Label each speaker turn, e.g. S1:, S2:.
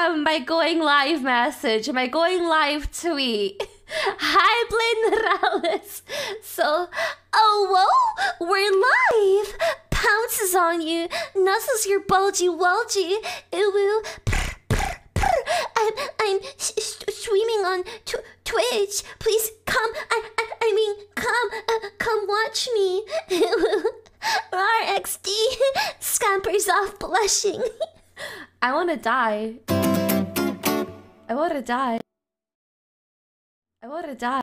S1: Instagram, my going live message, my going live tweet. Hi, Blaine Morales. So, oh, whoa, we're live. Pounces on you, nuzzles your bulgy wulgy. Ooh, ooh. I'm, I'm streaming on tw- Twitch. Please come. I, I, I mean, come, uh, come watch me. RXD scampers off blushing. I want to die. I want to die. I want to die.